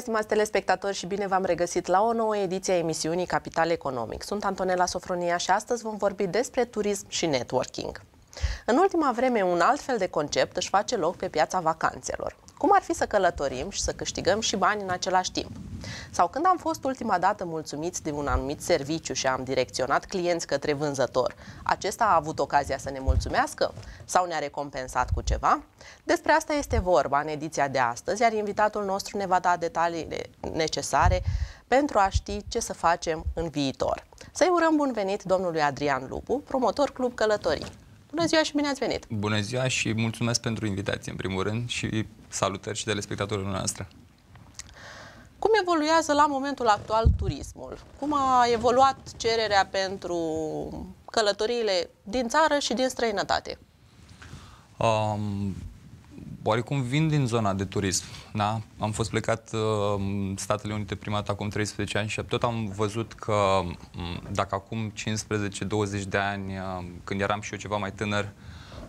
Bună ziua, stimați telespectatori și bine v-am regăsit la o nouă ediție a emisiunii Capital Economic. Sunt Antonela Sofronia și astăzi vom vorbi despre turism și networking. În ultima vreme, un alt fel de concept își face loc pe piața vacanțelor. Cum ar fi să călătorim și să câștigăm și bani în același timp? Sau când am fost ultima dată mulțumiți de un anumit serviciu și am direcționat clienți către vânzător, acesta a avut ocazia să ne mulțumească sau ne-a recompensat cu ceva? Despre asta este vorba în ediția de astăzi, iar invitatul nostru ne va da detaliile necesare pentru a ști ce să facem în viitor. Să-i urăm bun venit domnului Adrian Lupu, promotor Club Călătorii. Bună ziua și bine ați venit! Bună ziua și mulțumesc pentru invitație, în primul rând, și salutări și telespectatorilor noastre. Cum evoluează la momentul actual turismul? Cum a evoluat cererea pentru călătoriile din țară și din străinătate? Um, oarecum vin din zona de turism. Da? Am fost plecat uh, în Statele Unite prima dată acum 13 ani și tot am văzut că um, dacă acum 15-20 de ani, uh, când eram și eu ceva mai tânăr,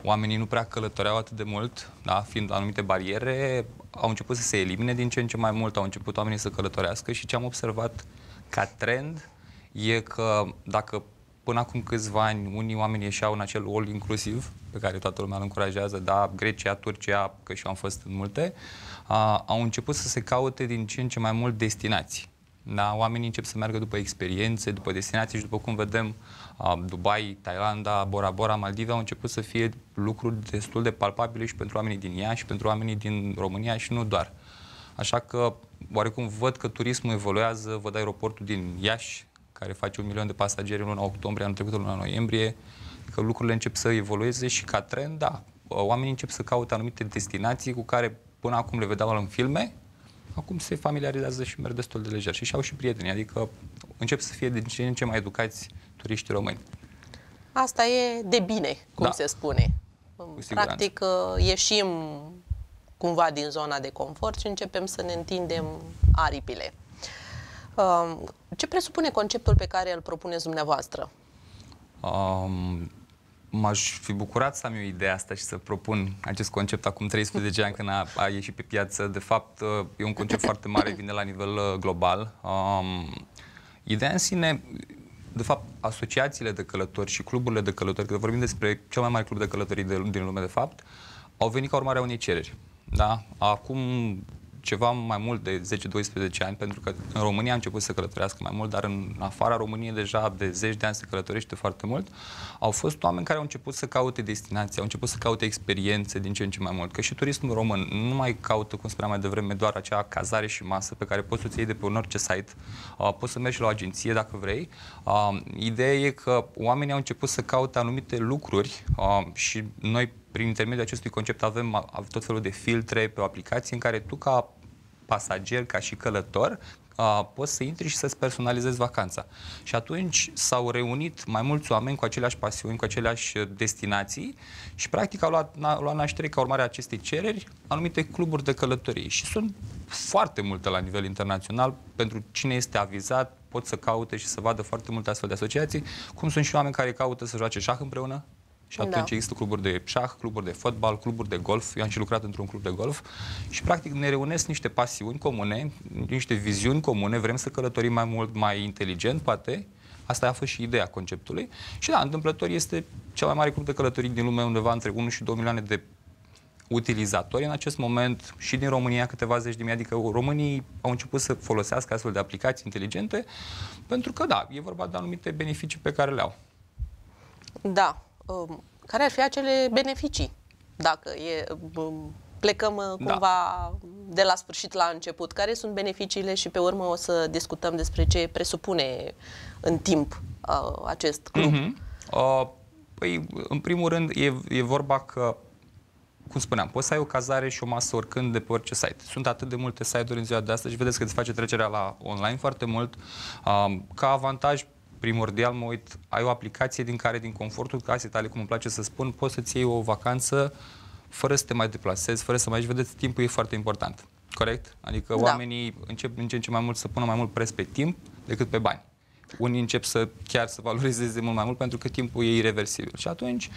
oamenii nu prea călătoreau atât de mult, da? fiind anumite bariere, au început să se elimine din ce în ce mai mult, au început oamenii să călătorească și ce am observat ca trend e că dacă până acum câțiva ani unii oameni ieșeau în acel all inclusiv, pe care toată lumea îl încurajează, da, Grecia, Turcia, că și eu am fost în multe, a, au început să se caute din ce în ce mai mult destinații. Da, oamenii încep să meargă după experiențe, după destinații și după cum vedem, Dubai, Thailanda, Bora Bora, Maldive au început să fie lucruri destul de palpabile și pentru oamenii din ea și pentru oamenii din România și nu doar. Așa că, oarecum văd că turismul evoluează, văd aeroportul din Iași, care face un milion de pasageri în luna octombrie, anul trecut în luna noiembrie, că lucrurile încep să evolueze și ca trend, da, oamenii încep să caute anumite destinații cu care până acum le vedeau în filme, acum se familiarizează și merg destul de lejer și și-au și prieteni, adică încep să fie din ce în ce mai educați turiștii români. Asta e de bine, cum da. se spune. Practic uh, ieșim cumva din zona de confort și începem să ne întindem aripile. Uh, ce presupune conceptul pe care îl propuneți dumneavoastră? Um, m-aș fi bucurat să am eu ideea asta și să propun acest concept acum 13 ani când a, a ieșit pe piață. De fapt, uh, e un concept foarte mare, vine la nivel global. Um, ideea în sine de fapt, asociațiile de călători și cluburile de călători, că vorbim despre cel mai mare club de călătorii de, din lume, de fapt, au venit ca urmare a unei cereri. Da? Acum ceva mai mult de 10-12 ani, pentru că în România a început să călătorească mai mult, dar în afara României deja de zeci de ani se călătorește foarte mult, au fost oameni care au început să caute destinații, au început să caute experiențe din ce în ce mai mult. Că și turismul român nu mai caută, cum spuneam mai devreme, doar acea cazare și masă pe care poți să-ți iei de pe un orice site, uh, poți să mergi la o agenție dacă vrei. Uh, ideea e că oamenii au început să caute anumite lucruri uh, și noi prin intermediul acestui concept avem tot felul de filtre pe o aplicație în care tu ca pasager, ca și călător, poți să intri și să-ți personalizezi vacanța. Și atunci s-au reunit mai mulți oameni cu aceleași pasiuni, cu aceleași destinații și practic au luat, au luat naștere ca urmare a acestei cereri anumite cluburi de călătorie. Și sunt foarte multe la nivel internațional. Pentru cine este avizat, pot să caute și să vadă foarte multe astfel de asociații, cum sunt și oameni care caută să joace șah împreună, și atunci da. există cluburi de șah, cluburi de fotbal, cluburi de golf. Eu am și lucrat într-un club de golf și practic ne reunesc niște pasiuni comune, niște viziuni comune, vrem să călătorim mai mult, mai inteligent, poate. Asta a fost și ideea conceptului. Și da, întâmplător este cel mai mare club de călătorii din lume, undeva între 1 și 2 milioane de utilizatori în acest moment și din România câteva zeci de mii, adică românii au început să folosească astfel de aplicații inteligente pentru că, da, e vorba de anumite beneficii pe care le au. Da, Um, care ar fi acele beneficii, dacă e, um, plecăm uh, da. cumva da. de la sfârșit la început. Care sunt beneficiile și pe urmă o să discutăm despre ce presupune în timp uh, acest club? Uh-huh. Uh, păi, în primul rând, e, e vorba că cum spuneam, poți să ai o cazare și o masă oricând de pe orice site. Sunt atât de multe site-uri în ziua de astăzi și vedeți că îți face trecerea la online foarte mult. Um, ca avantaj, primordial mă uit, ai o aplicație din care, din confortul casei tale, cum îmi place să spun, poți să-ți iei o vacanță fără să te mai deplasezi, fără să mai vedeți, timpul e foarte important. Corect? Adică da. oamenii încep din ce în ce mai mult să pună mai mult preț pe timp decât pe bani. unii încep să chiar să valorizeze mult mai mult pentru că timpul e irreversibil. Și atunci,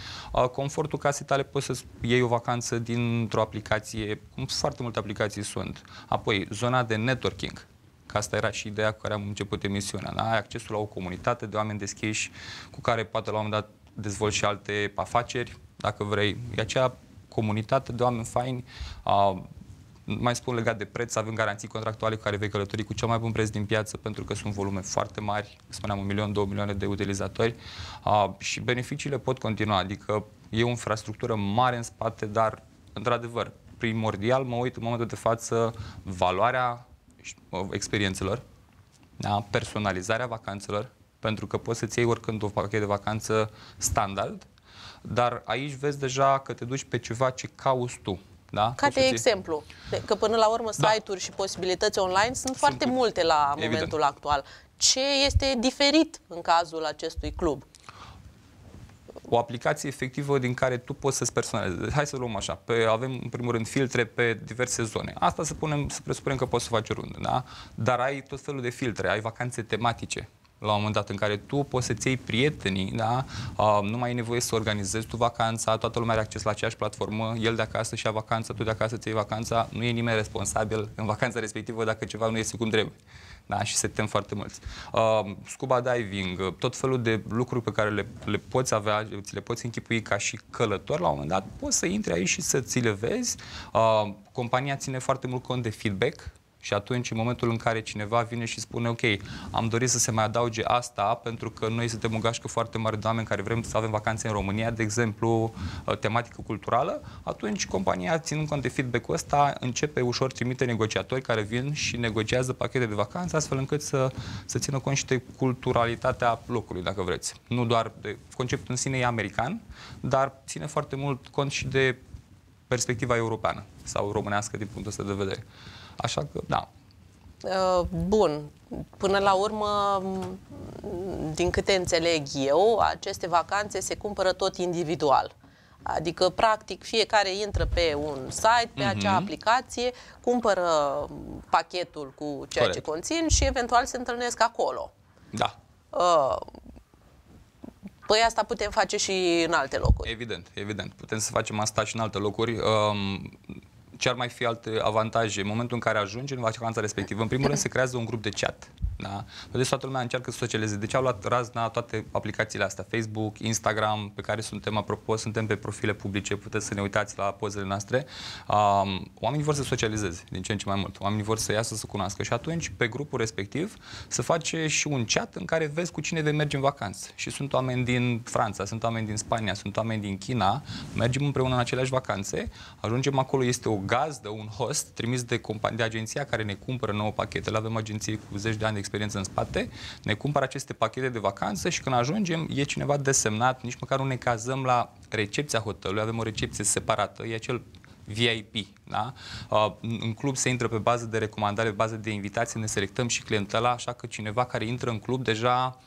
confortul casei tale poți să iei o vacanță dintr-o aplicație, cum foarte multe aplicații sunt. Apoi, zona de networking. Că asta era și ideea cu care am început emisiunea. Da? Ai accesul la o comunitate de oameni deschiși cu care poate la un moment dat dezvolți și alte afaceri, dacă vrei. E acea comunitate de oameni faini, mai spun legat de preț, avem garanții contractuale cu care vei călători cu cel mai bun preț din piață pentru că sunt volume foarte mari, spuneam un milion, două milioane de utilizatori uh, și beneficiile pot continua, adică e o infrastructură mare în spate, dar într-adevăr, primordial mă uit în momentul de față valoarea experiențelor, da? personalizarea vacanțelor, pentru că poți să-ți iei oricând o pachet de vacanță standard, dar aici vezi deja că te duci pe ceva ce cauți tu. Da? Ca de exemplu, că până la urmă da. site-uri și posibilități online sunt, sunt foarte multe la evident. momentul actual. Ce este diferit în cazul acestui club? O aplicație efectivă din care tu poți să-ți personalizezi. Hai să luăm așa, pe, avem în primul rând filtre pe diverse zone. Asta să, punem, să presupunem că poți să faci oriunde, da? Dar ai tot felul de filtre, ai vacanțe tematice la un moment dat în care tu poți să-ți iei prietenii, da? Uh, nu mai ai nevoie să organizezi tu vacanța, toată lumea are acces la aceeași platformă, el de acasă și a vacanța, tu de acasă ți iei vacanța, nu e nimeni responsabil în vacanța respectivă dacă ceva nu iese cum trebuie. Da? Și se tem foarte mulți. Uh, scuba diving, uh, tot felul de lucruri pe care le, le poți avea, ți le poți închipui ca și călător la un moment dat, poți să intri aici și să ți le vezi. Uh, compania ține foarte mult cont de feedback și atunci, în momentul în care cineva vine și spune, ok, am dorit să se mai adauge asta, pentru că noi suntem o gașcă foarte mare de oameni care vrem să avem vacanțe în România, de exemplu, uh, tematică culturală, atunci compania, ținând cont de feedback-ul ăsta, începe ușor, trimite negociatori care vin și negociază pachete de vacanță, astfel încât să, să țină cont și de culturalitatea locului, dacă vreți. Nu doar de conceptul în sine e american, dar ține foarte mult cont și de perspectiva europeană sau românească din punctul ăsta de vedere. Așa că, da. Uh, bun. Până la urmă, din câte înțeleg eu, aceste vacanțe se cumpără tot individual. Adică, practic, fiecare intră pe un site, pe mm-hmm. acea aplicație, cumpără pachetul cu ceea Corect. ce conțin și eventual se întâlnesc acolo. Da. Uh, Păi asta putem face și în alte locuri. Evident, evident. Putem să facem asta și în alte locuri. Um, ce ar mai fi alte avantaje? În momentul în care ajungi în vacanța respectivă, în primul rând se creează un grup de chat. Da? Vedeți, toată lumea încearcă să socializeze. De ce au luat razna toate aplicațiile astea? Facebook, Instagram, pe care suntem, apropo, suntem pe profile publice, puteți să ne uitați la pozele noastre. Um, oamenii vor să socializeze din ce în ce mai mult. Oamenii vor să iasă să cunoască și atunci, pe grupul respectiv, să face și un chat în care vezi cu cine vei merge în vacanță. Și sunt oameni din Franța, sunt oameni din Spania, sunt oameni din China, mergem împreună în aceleași vacanțe, ajungem acolo, este o gazdă, un host trimis de, companie, de agenția care ne cumpără nouă pachete. Avem agenții cu zeci de ani de experiență în spate, ne cumpără aceste pachete de vacanță și când ajungem e cineva desemnat, nici măcar nu ne cazăm la recepția hotelului, avem o recepție separată, e acel VIP. Da? Uh, în club se intră pe bază de recomandare, pe bază de invitație, ne selectăm și clientela, așa că cineva care intră în club deja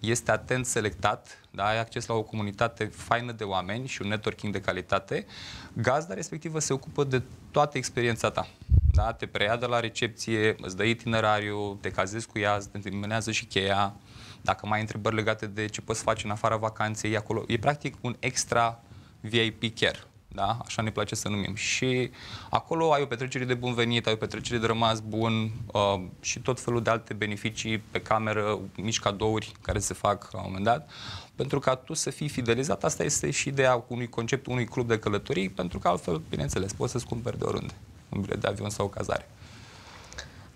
este atent selectat, da? ai acces la o comunitate faină de oameni și un networking de calitate, gazda respectivă se ocupă de toată experiența ta. Da? Te preia de la recepție, îți dă itinerariu, te cazezi cu ea, te întemânează și cheia, dacă mai ai întrebări legate de ce poți face în afara vacanței, e acolo. E practic un extra VIP care da? Așa ne place să numim. Și acolo ai o petrecere de bun venit, ai o petrecere de rămas bun uh, și tot felul de alte beneficii pe cameră, mici cadouri care se fac la un moment dat. Pentru ca tu să fii fidelizat, asta este și ideea unui concept, unui club de călătorii, pentru că altfel, bineînțeles, poți să-ți cumperi de oriunde, un bilet de avion sau o cazare.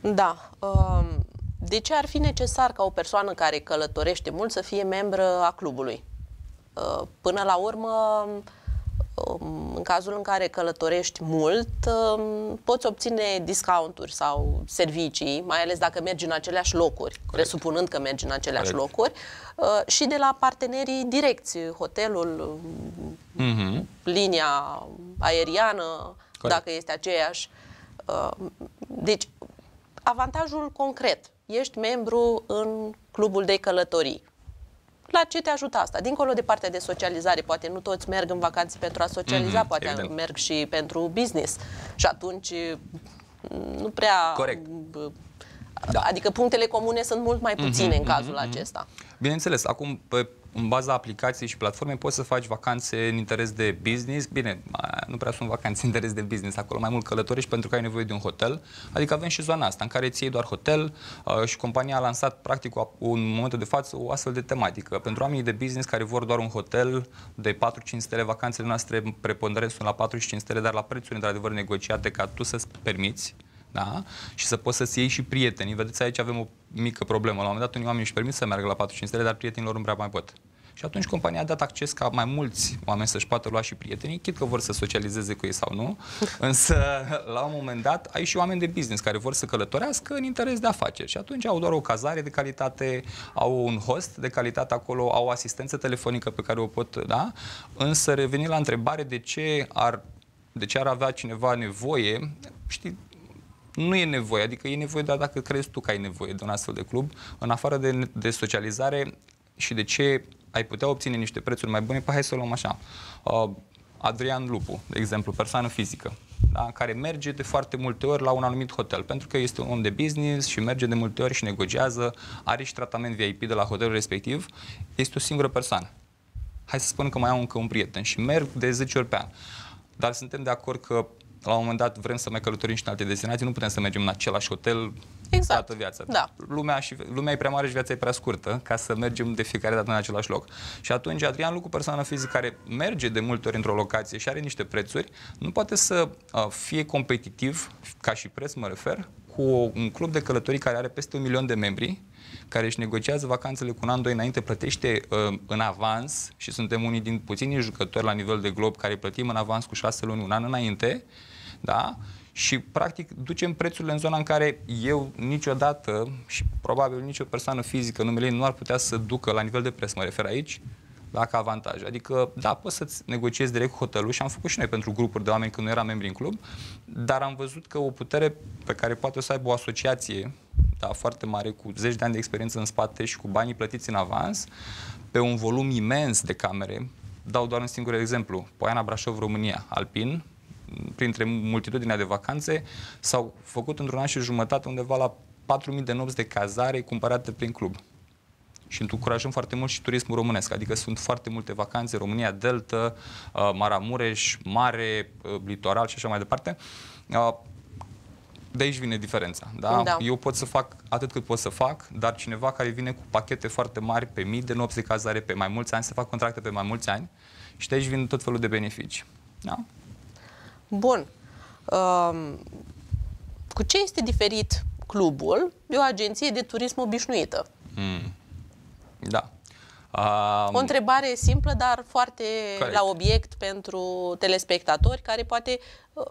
Da. Um, de ce ar fi necesar ca o persoană care călătorește mult să fie membră a clubului? Uh, până la urmă, Um, în cazul în care călătorești mult, um, poți obține discounturi sau servicii, mai ales dacă mergi în aceleași locuri, Corect. presupunând că mergi în aceleași Corect. locuri, uh, și de la partenerii direcți, hotelul, mm-hmm. linia aeriană, Corect. dacă este aceeași. Uh, deci, avantajul concret, ești membru în clubul de călătorii la ce te ajută asta? Dincolo de partea de socializare, poate nu toți merg în vacanțe pentru a socializa, mm-hmm, poate evident. merg și pentru business. Și atunci nu prea... Corect. Da. Adică punctele comune sunt mult mai puține mm-hmm, în cazul mm-hmm. acesta. Bineînțeles, acum pe în baza aplicației și platformei poți să faci vacanțe în interes de business. Bine, nu prea sunt vacanțe în interes de business, acolo mai mult călătorești pentru că ai nevoie de un hotel. Adică avem și zona asta în care ți iei doar hotel uh, și compania a lansat practic în momentul de față o astfel de tematică. Pentru oamenii de business care vor doar un hotel de 4-5 stele, vacanțele noastre preponderent sunt la 4 5 stele, dar la prețuri într-adevăr negociate ca tu să-ți permiți da? și să poți să-ți iei și prieteni. Vedeți, aici avem o mică problemă. La un moment dat, unii oameni își permit să meargă la 4-5 stele, dar prietenilor nu prea mai pot. Și atunci compania a dat acces ca mai mulți oameni să-și poată lua și prietenii, chit că vor să socializeze cu ei sau nu, însă la un moment dat ai și oameni de business care vor să călătorească în interes de afaceri și atunci au doar o cazare de calitate, au un host de calitate acolo, au o asistență telefonică pe care o pot da, însă reveni la întrebare de ce ar de ce ar avea cineva nevoie, știi, nu e nevoie, adică e nevoie doar dacă crezi tu că ai nevoie de un astfel de club, în afară de, de socializare și de ce ai putea obține niște prețuri mai bune, păi hai să o luăm așa. Uh, Adrian Lupu, de exemplu, persoană fizică, da, care merge de foarte multe ori la un anumit hotel, pentru că este un om de business și merge de multe ori și negociază, are și tratament VIP de la hotelul respectiv, este o singură persoană. Hai să spunem că mai am încă un prieten și merg de 10 ori pe an. Dar suntem de acord că la un moment dat vrem să mai călătorim și în alte destinații, nu putem să mergem în același hotel exact. toată viața. Da. Lumea, și, lumea e prea mare și viața e prea scurtă ca să mergem de fiecare dată în același loc. Și atunci Adrian Lucu, persoană fizică care merge de multe ori într-o locație și are niște prețuri, nu poate să uh, fie competitiv, ca și preț mă refer, cu un club de călătorii care are peste un milion de membri, care își negociază vacanțele cu un an, doi înainte, plătește uh, în avans și suntem unii din puținii jucători la nivel de glob care plătim în avans cu șase luni, un an înainte, da? și practic ducem prețurile în zona în care eu niciodată și probabil nicio persoană fizică, numele ei, nu ar putea să ducă la nivel de preț, mă refer aici, la ca avantaj. Adică, da, poți să-ți negociezi direct hotelul și am făcut și noi pentru grupuri de oameni când nu eram membri în club, dar am văzut că o putere pe care poate să aibă o asociație da, foarte mare, cu zeci de ani de experiență în spate și cu banii plătiți în avans, pe un volum imens de camere, dau doar un singur exemplu, Poiana Brașov, România, Alpin, printre multitudinea de vacanțe, s-au făcut într-un an și jumătate undeva la 4.000 de nopți de cazare cumpărate prin club. Și încurajăm foarte mult și turismul românesc, adică sunt foarte multe vacanțe, România, Delta, uh, Maramureș, Mare, uh, Litoral și așa mai departe. Uh, de aici vine diferența. Da? da? Eu pot să fac atât cât pot să fac, dar cineva care vine cu pachete foarte mari pe mii de nopți de cazare pe mai mulți ani, să fac contracte pe mai mulți ani și de aici vin tot felul de beneficii. Da? Bun. Um, cu ce este diferit clubul de o agenție de turism obișnuită? Mm. Da. Um, o întrebare simplă, dar foarte corect. la obiect pentru telespectatori care poate uh,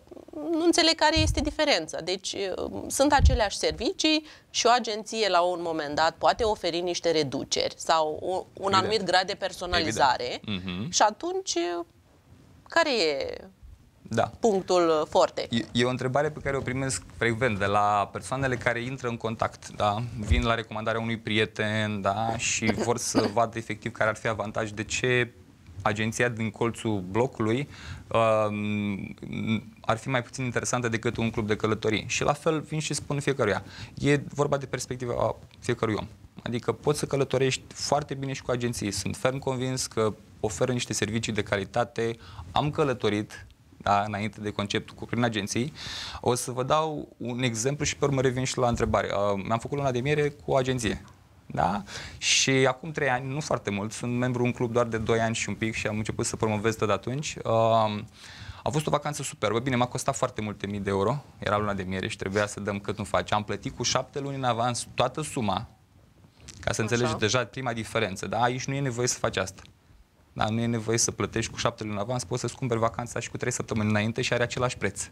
nu înțeleg care este diferența. Deci uh, sunt aceleași servicii și o agenție la un moment dat poate oferi niște reduceri sau un, un anumit grad de personalizare Evident. Mm-hmm. și atunci care e da. punctul forte? E, e o întrebare pe care o primesc frecvent de la persoanele care intră în contact, da? vin la recomandarea unui prieten da? și vor să vadă efectiv care ar fi avantaj, de ce agenția din colțul blocului uh, ar fi mai puțin interesantă decât un club de călătorii. Și la fel vin și spun fiecăruia. E vorba de perspectiva fiecărui om. Adică poți să călătorești foarte bine și cu agenții. Sunt ferm convins că oferă niște servicii de calitate. Am călătorit da, înainte de conceptul cu prin agenții. O să vă dau un exemplu și pe urmă revin și la întrebare. Uh, mi-am făcut luna de miere cu o agenție. Da? Și acum trei ani, nu foarte mult, sunt membru un club doar de 2 ani și un pic și am început să promovez tot atunci. Uh, a fost o vacanță superbă. Bine, m-a costat foarte multe mii de euro. Era luna de miere și trebuia să dăm cât nu face. Am plătit cu șapte luni în avans toată suma. Ca să înțelegeți deja prima diferență. Da? Aici nu e nevoie să faci asta. Da, nu e nevoie să plătești cu șapte luni în avans, poți să-ți cumperi vacanța și cu trei săptămâni înainte și are același preț.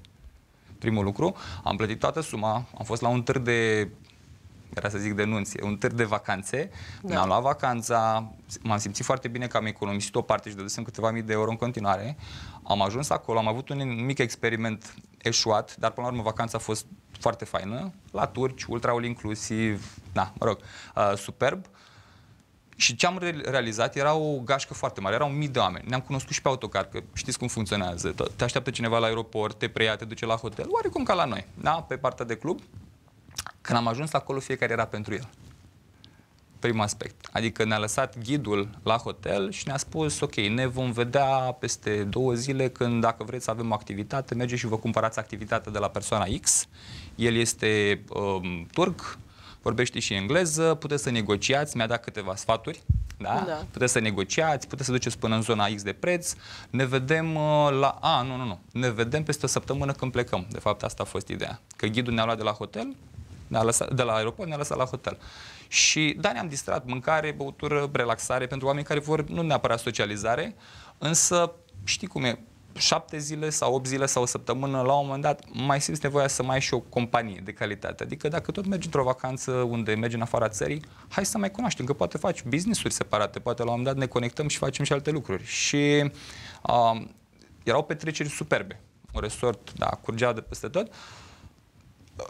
Primul lucru, am plătit toată suma, am fost la un târg de era să zic denunție, un târg de vacanțe, da. mi-am luat vacanța, m-am simțit foarte bine că am economisit o parte și dădusem câteva mii de euro în continuare. Am ajuns acolo, am avut un mic experiment eșuat, dar până la urmă vacanța a fost foarte faină, la turci, ultra all inclusiv, da, mă rog, uh, superb. Uh, și ce am realizat era o gașcă foarte mare, erau mii de oameni. Ne-am cunoscut și pe autocar, că știți cum funcționează. Te așteaptă cineva la aeroport, te preia, te duce la hotel, oarecum ca la noi, da? pe partea de club. Când am ajuns acolo, fiecare era pentru el. Primul aspect. Adică ne-a lăsat ghidul la hotel și ne-a spus, ok, ne vom vedea peste două zile când, dacă vreți să avem o activitate, mergeți și vă cumpărați activitatea de la persoana X. El este um, turc, vorbește și engleză, puteți să negociați, mi-a dat câteva sfaturi, da? da? Puteți să negociați, puteți să duceți până în zona X de preț, ne vedem uh, la... A, nu, nu, nu, ne vedem peste o săptămână când plecăm. De fapt, asta a fost ideea. Că ghidul ne-a luat de la hotel, ne-a lăsat, de la aeroport, ne-a lăsat la hotel. Și da, ne-am distrat, mâncare, băutură, relaxare pentru oameni care vor nu neapărat socializare, însă știi cum e, șapte zile sau opt zile sau o săptămână, la un moment dat, mai simți nevoia să mai ai și o companie de calitate. Adică dacă tot mergi într-o vacanță unde mergi în afara țării, hai să mai cunoaștem, că poate faci business-uri separate, poate la un moment dat ne conectăm și facem și alte lucruri. Și uh, erau petreceri superbe. Un resort, da, curgea de peste tot. Uh,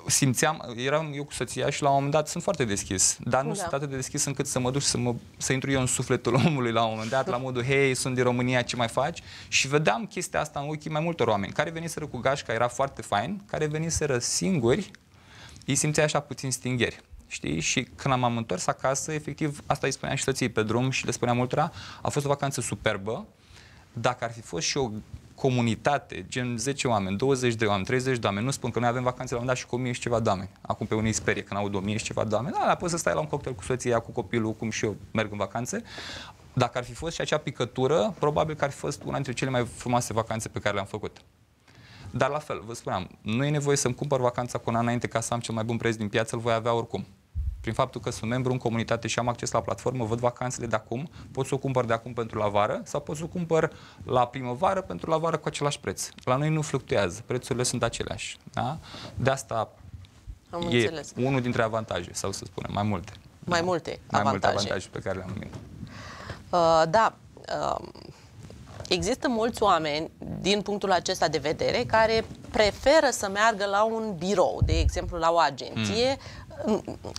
simțeam, eram eu cu soția și la un moment dat sunt foarte deschis, dar nu da. sunt atât de deschis încât să mă duc să, mă, să intru eu în sufletul omului la un moment dat, la modul, hei, sunt din România, ce mai faci? Și vedeam chestia asta în ochii mai multor oameni, care veniseră cu gașca, era foarte fain, care veniseră singuri, îi simțea așa puțin stingeri. Știi? Și când am întors acasă, efectiv, asta îi spuneam și soției pe drum și le spuneam multora, a fost o vacanță superbă, dacă ar fi fost și o comunitate, gen 10 oameni, 20 de oameni, 30 de oameni, nu spun că noi avem vacanțe la un dat și cu 1000 și ceva de oameni. Acum pe unii sperie când aud 1000 și ceva de oameni, da, poți să stai la un cocktail cu soția, cu copilul, cum și eu merg în vacanțe. Dacă ar fi fost și acea picătură, probabil că ar fi fost una dintre cele mai frumoase vacanțe pe care le-am făcut. Dar la fel, vă spuneam, nu e nevoie să-mi cumpăr vacanța cu un an înainte ca să am cel mai bun preț din piață, îl voi avea oricum prin faptul că sunt membru în comunitate și am acces la platformă, văd vacanțele de acum, pot să o cumpăr de acum pentru la vară sau pot să o cumpăr la primăvară pentru la vară cu același preț. La noi nu fluctuează, prețurile sunt aceleași. Da? De asta am e înțeles. unul dintre avantaje, sau să spunem, mai multe. Mai multe mai avantaje. multe avantaje pe care le-am numit. Uh, da. Uh, există mulți oameni, din punctul acesta de vedere, care preferă să meargă la un birou, de exemplu la o agenție, mm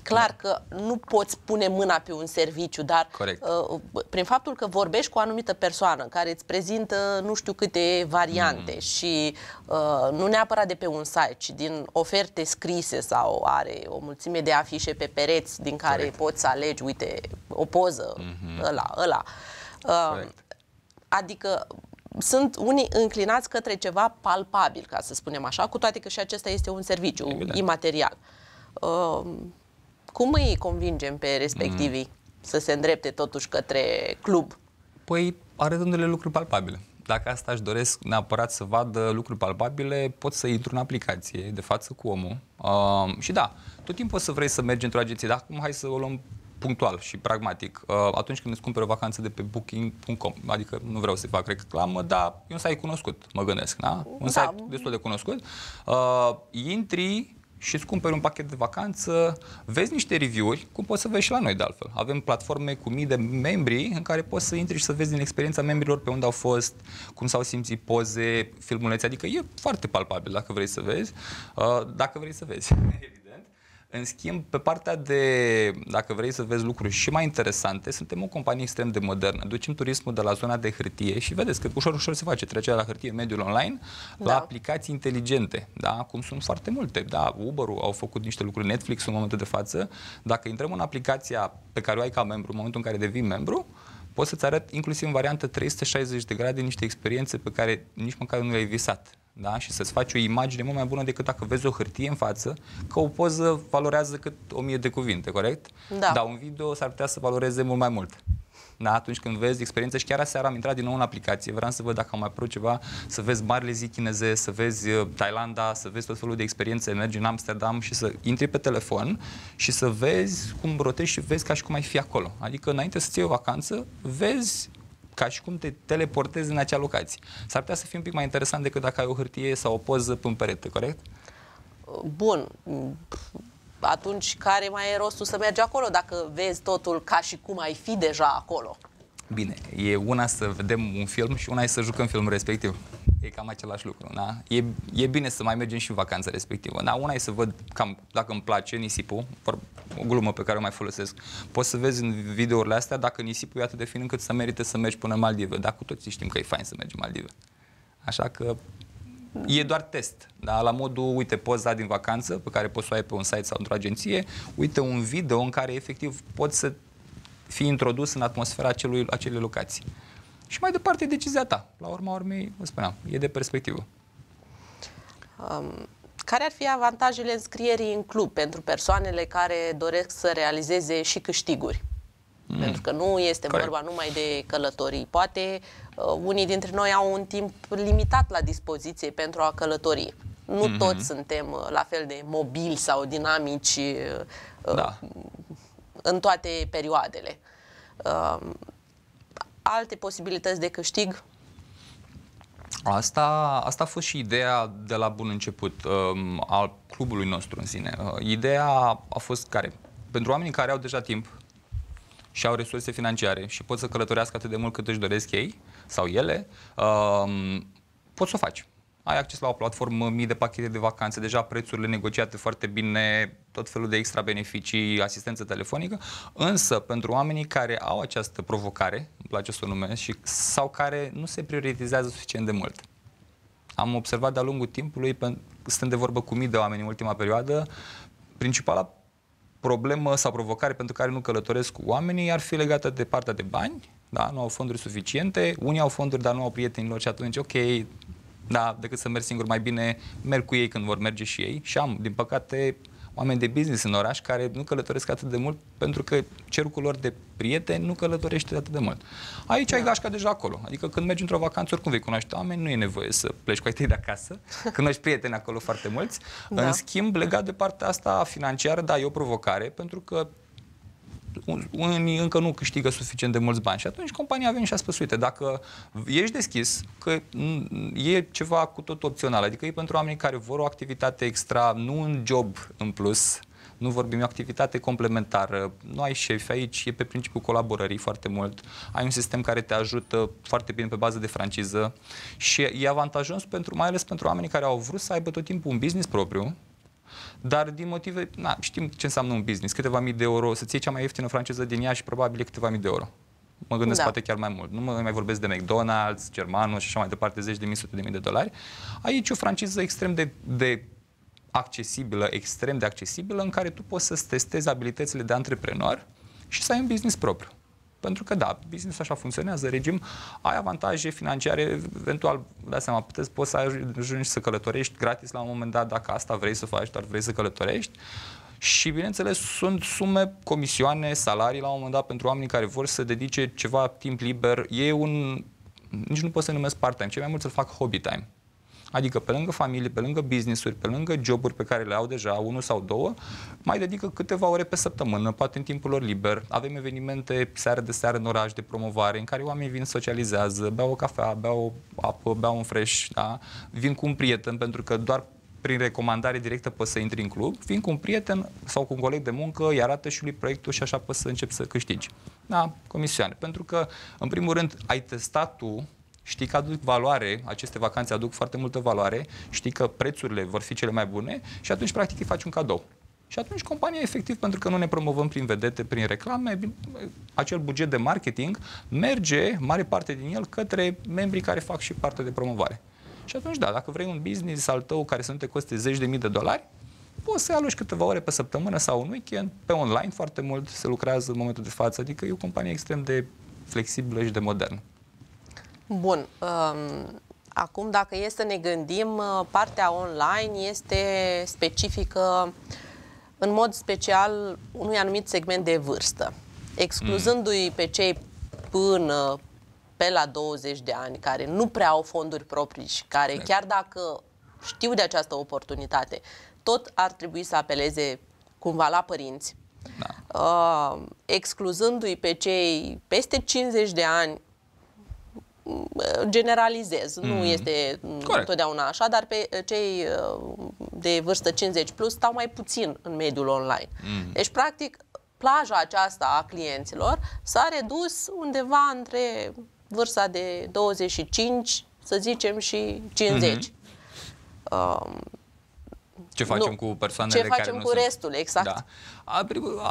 clar că nu poți pune mâna pe un serviciu, dar Corect. Uh, prin faptul că vorbești cu o anumită persoană care îți prezintă nu știu câte variante mm. și uh, nu neapărat de pe un site, ci din oferte scrise sau are o mulțime de afișe pe pereți din care Corect. poți să alegi, uite, o poză, mm-hmm. ăla, ăla. Uh, adică sunt unii înclinați către ceva palpabil, ca să spunem așa, cu toate că și acesta este un serviciu Evident. imaterial. Uh, uh, cum îi convingem pe respectivii mm. să se îndrepte totuși către club? Păi arătându-le lucruri palpabile. Dacă asta își doresc neapărat să vadă lucruri palpabile, pot să intru în aplicație de față cu omul. Uh, și da, tot timpul o să vrei să mergi într-o agenție, dar acum hai să o luăm punctual și pragmatic. Uh, atunci când îți cumperi o vacanță de pe booking.com, adică nu vreau să fac reclamă, dar e un site cunoscut, mă gândesc, da? Un da. site destul de cunoscut. Uh, intri, și îți cumperi un pachet de vacanță, vezi niște review-uri, cum poți să vezi și la noi de altfel. Avem platforme cu mii de membri în care poți să intri și să vezi din experiența membrilor pe unde au fost, cum s-au simțit poze, filmulețe, adică e foarte palpabil dacă vrei să vezi, uh, dacă vrei să vezi. În schimb, pe partea de, dacă vrei să vezi lucruri și mai interesante, suntem o companie extrem de modernă. Ducem turismul de la zona de hârtie și vedeți că ușor, ușor se face trecerea la hârtie mediul online da. la aplicații inteligente, da? cum sunt foarte multe. Da, Uber-ul au făcut niște lucruri, Netflix în momentul de față. Dacă intrăm în aplicația pe care o ai ca membru, în momentul în care devii membru, pot să-ți arăt inclusiv în variantă 360 de grade niște experiențe pe care nici măcar nu le-ai visat da? și să-ți faci o imagine mult mai bună decât dacă vezi o hârtie în față, că o poză valorează cât o mie de cuvinte, corect? Da. Dar un video s-ar putea să valoreze mult mai mult. Da, atunci când vezi experiența și chiar aseară am intrat din nou în aplicație, vreau să văd dacă am mai apărut ceva, să vezi marile zi chineze, să vezi uh, Thailanda, să vezi tot felul de experiențe, mergi în Amsterdam și să intri pe telefon și să vezi cum rotești și vezi ca și cum ai fi acolo. Adică înainte să-ți iei o vacanță, vezi ca și cum te teleportezi în acea locație. S-ar putea să fie un pic mai interesant decât dacă ai o hârtie sau o poză pe un perete, corect? Bun. Atunci care mai e rostul să mergi acolo dacă vezi totul ca și cum ai fi deja acolo? Bine, e una să vedem un film și una e să jucăm filmul respectiv. E cam același lucru, da? E, e bine să mai mergem și în vacanța respectivă, da? Una e să văd cam, dacă îmi place nisipul, o glumă pe care o mai folosesc. Poți să vezi în videourile astea dacă nisipul e atât de fin încât să merite să mergi până în Maldive. Dar cu toții știm că e fain să mergi în Maldive. Așa că E doar test, da? la modul, uite, poza din vacanță pe care poți să o ai pe un site sau într-o agenție, uite un video în care efectiv poți să fii introdus în atmosfera acelui, acelei locații. Și mai departe decizia ta. La urma urmei, vă spuneam, e de perspectivă. Um, care ar fi avantajele înscrierii în club pentru persoanele care doresc să realizeze și câștiguri? Mm. Pentru că nu este Corect. vorba numai de călătorii. Poate uh, unii dintre noi au un timp limitat la dispoziție pentru a călători. Nu mm-hmm. toți suntem uh, la fel de mobili sau dinamici uh, da. în toate perioadele. Uh, alte posibilități de câștig Asta, asta a fost și ideea de la bun început um, al clubului nostru în sine. Uh, ideea a fost care? Pentru oamenii care au deja timp și au resurse financiare și pot să călătorească atât de mult cât își doresc ei sau ele, um, poți să o faci ai acces la o platformă, mii de pachete de vacanțe, deja prețurile negociate foarte bine, tot felul de extra beneficii, asistență telefonică, însă pentru oamenii care au această provocare, îmi place să o numesc, și, sau care nu se prioritizează suficient de mult. Am observat de-a lungul timpului, stând de vorbă cu mii de oameni în ultima perioadă, principala problemă sau provocare pentru care nu călătoresc cu oamenii ar fi legată de partea de bani, da? nu au fonduri suficiente, unii au fonduri, dar nu au prietenilor și atunci, ok, da, decât să merg singur, mai bine merg cu ei când vor merge și ei. Și am, din păcate, oameni de business în oraș care nu călătoresc atât de mult pentru că cercul lor de prieteni nu călătorește atât de mult. Aici da. ai gașca deja acolo. Adică când mergi într-o vacanță, oricum vei cunoaște oameni, nu e nevoie să pleci cu ai tăi de acasă, când ai prieteni acolo foarte mulți. Da. În schimb, legat de partea asta financiară, da, e o provocare, pentru că unii încă nu câștigă suficient de mulți bani. Și atunci compania a venit și a spus, uite, dacă ești deschis, că e ceva cu tot opțional, adică e pentru oamenii care vor o activitate extra, nu un job în plus, nu vorbim de o activitate complementară, nu ai șefi aici, e pe principiul colaborării foarte mult, ai un sistem care te ajută foarte bine pe bază de franciză și e avantajos pentru, mai ales pentru oamenii care au vrut să aibă tot timpul un business propriu, dar din motive, na, știm ce înseamnă un business, câteva mii de euro, să-ți iei cea mai ieftină franceză din ea și probabil e câteva mii de euro. Mă gândesc da. poate chiar mai mult. Nu mă mai vorbesc de McDonald's, Germano și așa mai departe, zeci de mii, sute de mii de dolari. Aici o franciză extrem de, de accesibilă, extrem de accesibilă, în care tu poți să testezi abilitățile de antreprenor și să ai un business propriu. Pentru că, da, business așa funcționează, regim, ai avantaje financiare, eventual, dați seama, puteți, poți să ajungi să călătorești gratis la un moment dat, dacă asta vrei să faci, doar vrei să călătorești. Și, bineînțeles, sunt sume, comisioane, salarii la un moment dat pentru oamenii care vor să dedice ceva timp liber. E un, nici nu pot să numesc part-time, cei mai mulți îl fac hobby time. Adică pe lângă familie, pe lângă business-uri, pe lângă joburi pe care le au deja, unul sau două, mai dedică câteva ore pe săptămână, poate în timpul lor liber. Avem evenimente seară de seară în oraș de promovare în care oamenii vin, socializează, beau o cafea, beau o apă, beau un fresh, da? vin cu un prieten pentru că doar prin recomandare directă poți să intri în club, vin cu un prieten sau cu un coleg de muncă, îi arată și lui proiectul și așa poți să începi să câștigi. Da, comisioane. Pentru că, în primul rând, ai testat tu știi că aduc valoare, aceste vacanțe aduc foarte multă valoare, știi că prețurile vor fi cele mai bune și atunci practic îi faci un cadou. Și atunci compania, efectiv, pentru că nu ne promovăm prin vedete, prin reclame, acel buget de marketing merge, mare parte din el, către membrii care fac și parte de promovare. Și atunci, da, dacă vrei un business al tău care să nu te coste zeci de mii de dolari, poți să aloci câteva ore pe săptămână sau un weekend, pe online foarte mult, se lucrează în momentul de față, adică e o companie extrem de flexibilă și de modernă. Bun. Um, acum, dacă e să ne gândim, uh, partea online este specifică în mod special unui anumit segment de vârstă, excluzându-i pe cei până pe la 20 de ani, care nu prea au fonduri proprii și care, chiar dacă știu de această oportunitate, tot ar trebui să apeleze cumva la părinți. Da. Uh, excluzându-i pe cei peste 50 de ani generalizez, mm. nu este Corect. întotdeauna așa, dar pe cei uh, de vârstă 50 plus stau mai puțin în mediul online. Mm. Deci, practic, plaja aceasta a clienților s-a redus undeva între vârsta de 25, să zicem, și 50. Mm-hmm. Um, ce facem nu. cu persoanele Ce facem care nu cu sunt... restul, exact. Da.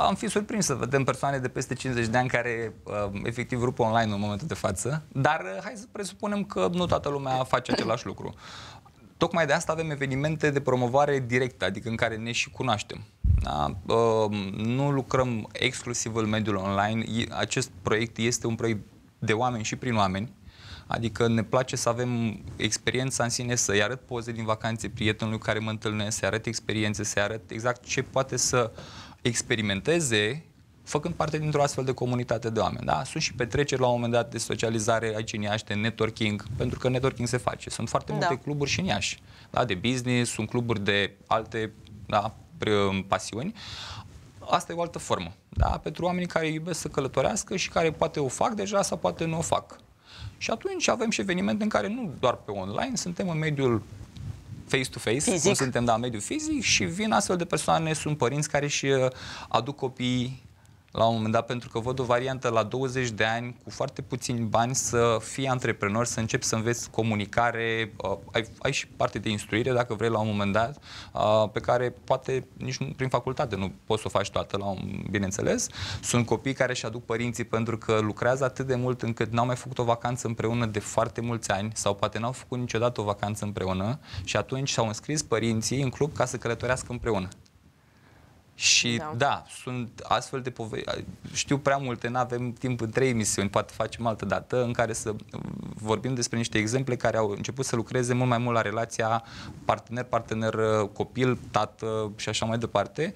Am fi surprins să vedem persoane de peste 50 de ani care uh, efectiv rup online în momentul de față, dar uh, hai să presupunem că nu toată lumea face același lucru. Tocmai de asta avem evenimente de promovare directă, adică în care ne și cunoaștem. Da? Uh, nu lucrăm exclusiv în mediul online. Acest proiect este un proiect de oameni și prin oameni. Adică ne place să avem experiența în sine, să-i arăt poze din vacanțe prietenului cu care mă întâlnesc, să-i arăt experiențe, să-i arăt exact ce poate să experimenteze făcând parte dintr-o astfel de comunitate de oameni. Da? Sunt și petreceri la un moment dat de socializare aici în Iași, de networking, pentru că networking se face. Sunt foarte multe da. cluburi și în Iași, da? de business, sunt cluburi de alte da, pasiuni. Asta e o altă formă. Da? Pentru oamenii care iubesc să călătorească și care poate o fac deja sau poate nu o fac. Și atunci avem și evenimente în care nu doar pe online, suntem în mediul face-to-face, fizic. cum suntem, da, în mediul fizic și vin astfel de persoane, sunt părinți care și uh, aduc copii la un moment dat pentru că văd o variantă la 20 de ani cu foarte puțini bani să fii antreprenor, să începi să înveți comunicare, uh, ai, ai și parte de instruire dacă vrei la un moment dat, uh, pe care poate nici nu, prin facultate nu poți să o faci toată, la un, bineînțeles. Sunt copii care își aduc părinții pentru că lucrează atât de mult încât n-au mai făcut o vacanță împreună de foarte mulți ani sau poate n-au făcut niciodată o vacanță împreună și atunci s-au înscris părinții în club ca să călătorească împreună. Și da. da, sunt astfel de povești. Știu prea multe, nu avem timp în trei emisiuni, poate facem altă dată, în care să vorbim despre niște exemple care au început să lucreze mult mai mult la relația partener-partener, copil, tată și așa mai departe,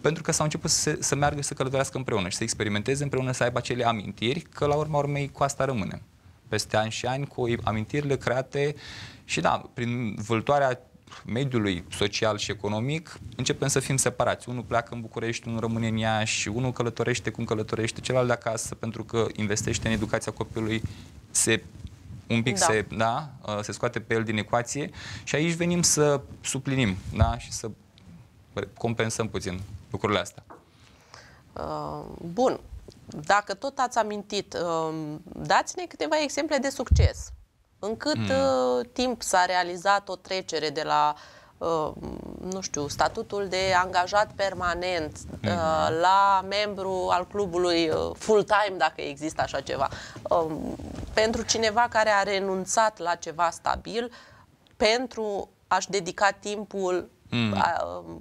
pentru că s-au început să, să meargă să călătorească împreună și să experimenteze împreună, să aibă acele amintiri, că la urma urmei cu asta rămânem. Peste ani și ani, cu amintirile create și da, prin vâltoarea mediului social și economic, începem să fim separați. Unul pleacă în București, unul rămâne în Iași, unul călătorește cum călătorește, celălalt de acasă pentru că investește în educația copilului, se un pic da. se, da, uh, se scoate pe el din ecuație și aici venim să suplinim da, și să compensăm puțin lucrurile astea. Uh, bun. Dacă tot ați amintit, uh, dați-ne câteva exemple de succes în cât mm. uh, timp s-a realizat o trecere de la uh, nu știu, statutul de angajat permanent uh, mm. la membru al clubului uh, full-time, dacă există așa ceva. Uh, pentru cineva care a renunțat la ceva stabil, pentru a-și dedica timpul mm. a, uh,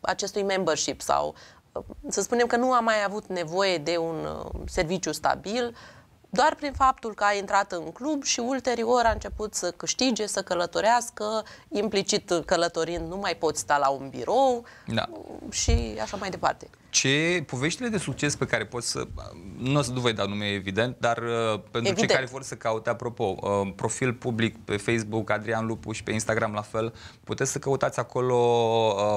acestui membership sau uh, să spunem că nu a mai avut nevoie de un uh, serviciu stabil, doar prin faptul că a intrat în club și ulterior a început să câștige, să călătorească, implicit călătorind nu mai poți sta la un birou da. și așa mai departe ce poveștile de succes pe care poți să... Nu o să nu voi da nume, evident, dar uh, pentru evident. cei care vor să caute, apropo, uh, profil public pe Facebook, Adrian Lupu și pe Instagram la fel, puteți să căutați acolo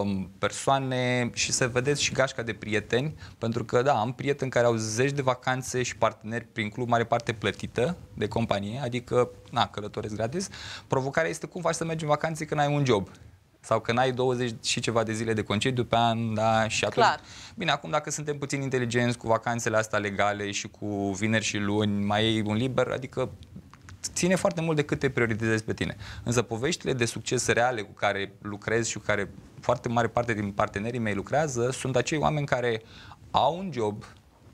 uh, persoane și să vedeți și gașca de prieteni, pentru că, da, am prieteni care au zeci de vacanțe și parteneri prin club, mare parte plătită de companie, adică, na, călătoresc gratis. Provocarea este cum faci să mergi în vacanțe când ai un job sau că n-ai 20 și ceva de zile de concediu pe an, da, și atunci... Clar. Bine, acum dacă suntem puțin inteligenți cu vacanțele astea legale și cu vineri și luni, mai ai un liber, adică ține foarte mult de cât te prioritizezi pe tine. Însă poveștile de succes reale cu care lucrez și cu care foarte mare parte din partenerii mei lucrează sunt acei oameni care au un job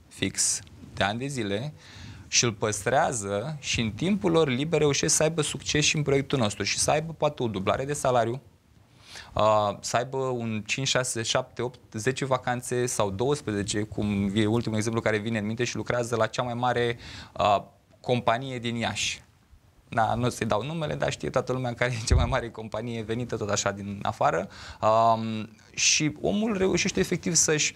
fix de ani de zile și îl păstrează și în timpul lor liber reușesc să aibă succes și în proiectul nostru și să aibă poate o dublare de salariu, uh, să aibă un 5, 6, 7, 8, 10 vacanțe sau 12, cum e ultimul exemplu care vine în minte și lucrează la cea mai mare uh, companie din Iași. Da, nu să-i dau numele, dar știe toată lumea care e cea mai mare companie venită tot așa din afară. Um, și omul reușește efectiv să-și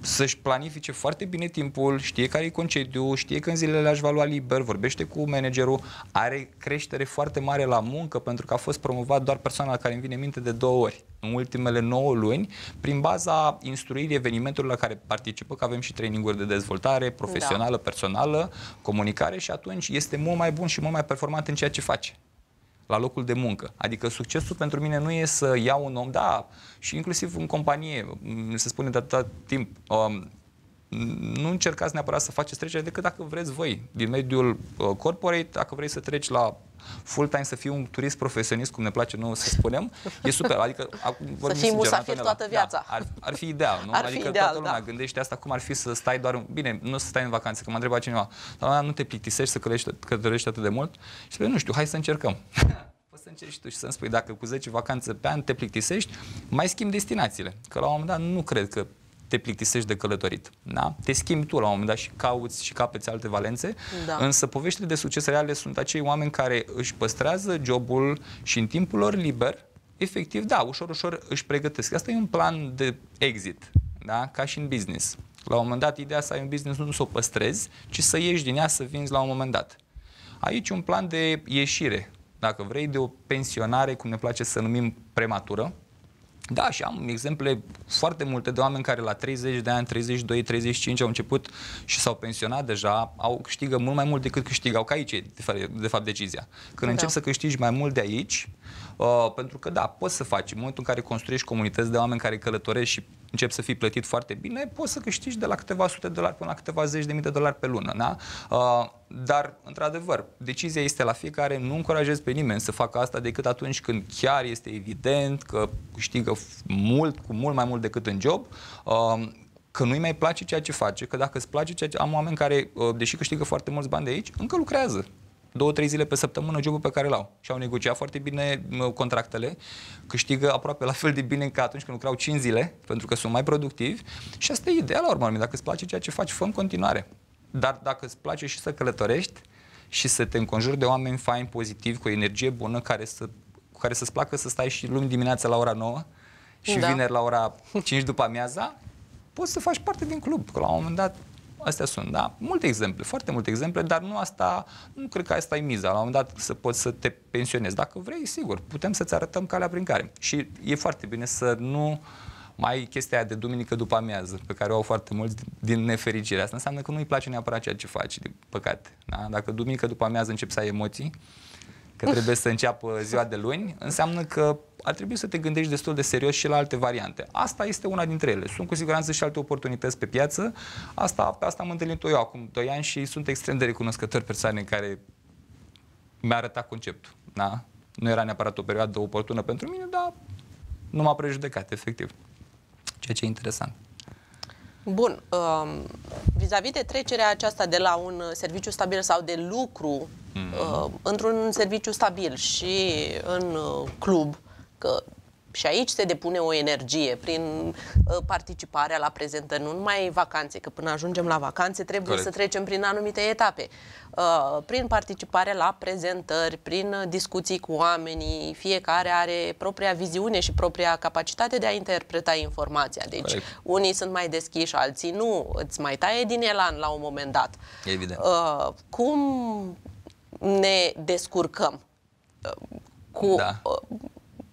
să-și planifice foarte bine timpul, știe care e concediu, știe când zilele aș va lua liber, vorbește cu managerul, are creștere foarte mare la muncă pentru că a fost promovat doar persoana care îmi vine minte de două ori în ultimele 9 luni, prin baza instruirii evenimentelor la care participă, că avem și traininguri de dezvoltare profesională, da. personală, comunicare și atunci este mult mai bun și mult mai performant în ceea ce face la locul de muncă. Adică succesul pentru mine nu e să iau un om, da, și inclusiv în companie, se spune de atâta timp, um, nu încercați neapărat să faceți trecere decât dacă vreți voi, din mediul uh, corporate, dacă vrei să treci la full-time, să fii un turist profesionist, cum ne place nouă să spunem, e super. Adică, acum, să fii musafir toată viața. Da, ar, ar fi ideal, nu? Ar adică fi ideal, toată lumea da. gândește asta, cum ar fi să stai doar, bine, nu să stai în vacanță, că m-a întrebat cineva, dar nu te plictisești să călătorești atât de mult? Și spune, nu știu, hai să încercăm. să încerci și tu și să-mi spui dacă cu 10 vacanțe pe an te plictisești, mai schimbi destinațiile. Că la un moment dat nu cred că te plictisești de călătorit. Da? Te schimbi tu la un moment dat și cauți și capeți alte valențe, da. însă poveștile de succes reale sunt acei oameni care își păstrează jobul și în timpul lor liber, efectiv, da, ușor, ușor își pregătesc. Asta e un plan de exit, da? ca și în business. La un moment dat, ideea să ai un business nu să o păstrezi, ci să ieși din ea, să vinzi la un moment dat. Aici un plan de ieșire, dacă vrei, de o pensionare, cum ne place să numim prematură, da, și am exemple foarte multe de oameni care la 30 de ani, 32, 35 au început și s-au pensionat deja, au câștigă mult mai mult decât câștigau, ca aici de fapt, de fapt decizia. Când da. începi să câștigi mai mult de aici, uh, pentru că da, poți să faci, în momentul în care construiești comunități de oameni care călătoresc și începi să fii plătit foarte bine, poți să câștigi de la câteva sute de dolari până la câteva zeci de mii de dolari pe lună. Da? Uh, dar, într-adevăr, decizia este la fiecare, nu încurajez pe nimeni să facă asta decât atunci când chiar este evident că câștigă mult, cu mult mai mult decât în job, uh, că nu-i mai place ceea ce face, că dacă îți place ceea ce... Am oameni care, uh, deși câștigă foarte mulți bani de aici, încă lucrează două, trei zile pe săptămână jobul pe care l-au. Și au negociat foarte bine contractele, câștigă aproape la fel de bine ca atunci când lucrau 5 zile, pentru că sunt mai productivi. Și asta e ideea la urmă. Dacă îți place ceea ce faci, fă în continuare. Dar dacă îți place și să călătorești și să te înconjuri de oameni faini, pozitivi, cu o energie bună, care să, cu care să-ți placă să stai și luni dimineața la ora 9 și da. vineri la ora 5 după amiaza, poți să faci parte din club. Că la un moment dat Astea sunt, da? Multe exemple, foarte multe exemple, dar nu asta, nu cred că asta e miza. La un moment dat să poți să te pensionezi. Dacă vrei, sigur, putem să-ți arătăm calea prin care. Și e foarte bine să nu mai ai chestia de duminică după amiază, pe care o au foarte mulți din nefericire. Asta înseamnă că nu-i place neapărat ceea ce faci, de păcate. Da? Dacă duminică după amiază începi să ai emoții, că trebuie să înceapă ziua de luni, înseamnă că ar trebui să te gândești destul de serios și la alte variante. Asta este una dintre ele. Sunt cu siguranță și alte oportunități pe piață. Asta, pe asta am întâlnit eu acum 2 ani și sunt extrem de recunoscător persoane care mi-a arătat conceptul. Da? Nu era neapărat o perioadă oportună pentru mine, dar nu m-a prejudecat, efectiv. Ceea ce e interesant. Bun. Um, vis-a-vis de trecerea aceasta de la un serviciu stabil sau de lucru mm-hmm. uh, într-un serviciu stabil și în uh, club, că și aici se depune o energie prin uh, participarea la prezentări, nu numai vacanțe, că până ajungem la vacanțe trebuie Corect. să trecem prin anumite etape. Uh, prin participarea la prezentări, prin discuții cu oamenii, fiecare are propria viziune și propria capacitate de a interpreta informația. Deci Corect. unii sunt mai deschiși, alții nu, îți mai taie din elan la un moment dat. Evident. Uh, cum ne descurcăm? cu da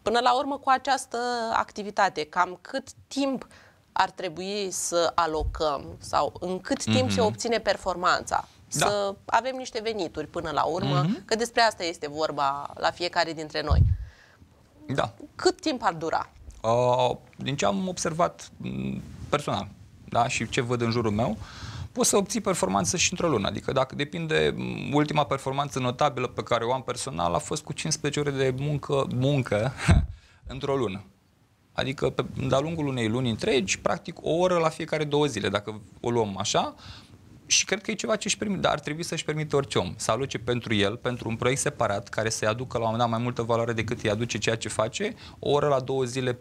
Până la urmă, cu această activitate, cam cât timp ar trebui să alocăm sau în cât timp mm-hmm. se obține performanța? Da. Să avem niște venituri până la urmă, mm-hmm. că despre asta este vorba la fiecare dintre noi. Da. Cât timp ar dura? Uh, din ce am observat mm, personal da, și ce văd în jurul meu, uh, poți să obții performanță și într-o lună. Adică dacă depinde, ultima performanță notabilă pe care o am personal a fost cu 15 ore de muncă, muncă într-o lună. Adică pe, de-a lungul unei luni întregi, practic o oră la fiecare două zile, dacă o luăm așa, și cred că e ceva ce își permite, dar ar trebui să-și permite orice om să aloce pentru el, pentru un proiect separat, care să-i aducă la un moment dat mai multă valoare decât îi aduce ceea ce face, o oră la două zile